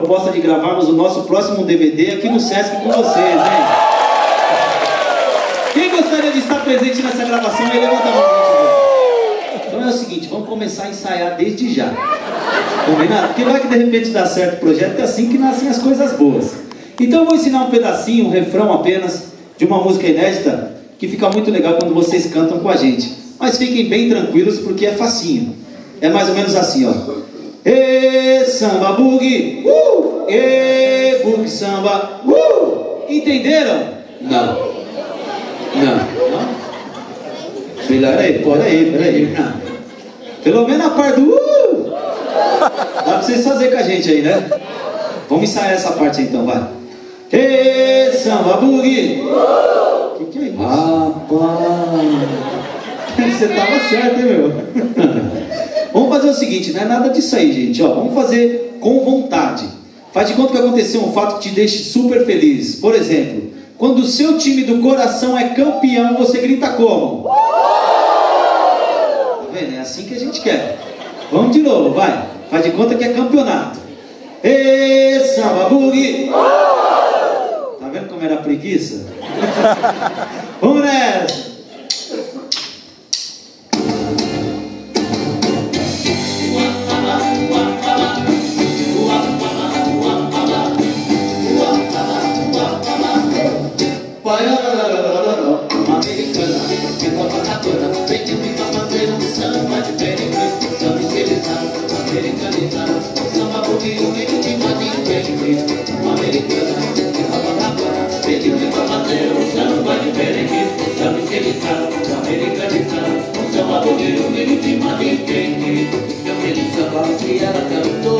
proposta de gravarmos o nosso próximo DVD aqui no Sesc com vocês, hein? Quem gostaria de estar presente nessa gravação aí, levanta a mão. Então é o seguinte, vamos começar a ensaiar desde já. Combinado? Porque vai que de repente dá certo o projeto, é assim que nascem as coisas boas. Então eu vou ensinar um pedacinho, um refrão apenas, de uma música inédita, que fica muito legal quando vocês cantam com a gente. Mas fiquem bem tranquilos porque é facinho. É mais ou menos assim, ó. Ê, samba bug, uh! Ê, bug samba, uh! Entenderam? Não. Não. Não? Peraí, peraí, peraí. Não. Pelo menos a parte do uh! Dá pra vocês fazer com a gente aí, né? Vamos ensaiar essa parte então, vai. Ê, samba bug! O que, que é isso? Rapaz! Você tava certo, hein, meu? Seguinte, não é nada disso aí, gente. Ó, vamos fazer com vontade. Faz de conta que aconteceu um fato que te deixe super feliz. Por exemplo, quando o seu time do coração é campeão, você grita como? Tá vendo? É assim que a gente quer. Vamos de novo, vai. Faz de conta que é campeonato. Ê, samba bug! Tá vendo como era preguiça? Vamos nessa! Estilizado, americanizado, samba porque o meio de madinho vem Aquele samba que ela cantou,